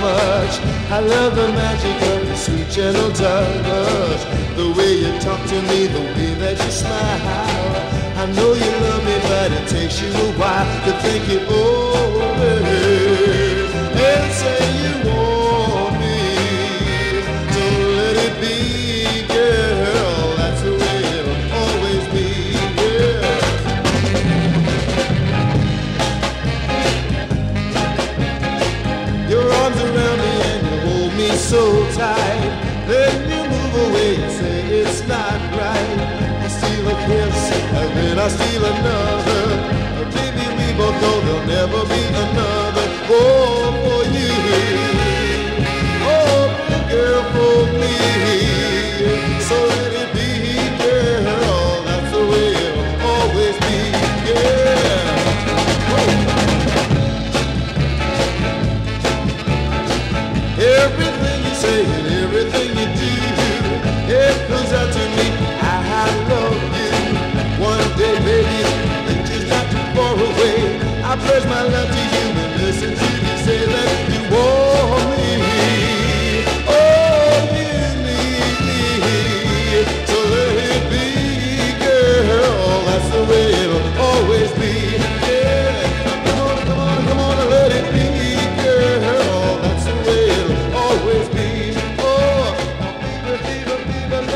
I love the magic of your sweet gentle touch. The way you talk to me, the way that you smile. I know you love me, but it takes you a while to think it over. And say you want me. So let it be, girl. That's the way it'll always be, yeah. Your arms so tight. Then you move away and say it's not right. I steal a kiss and then I steal another. But baby, we both know there'll never be another. Oh, for you. Oh, girl, for me. So let it be, girl. That's the way it'll always be. Yeah. Everything everything you do, it comes out to me. I love you. One day, baby, just too far away. I pledge my love to you and listen to you say that you won't. vive, people.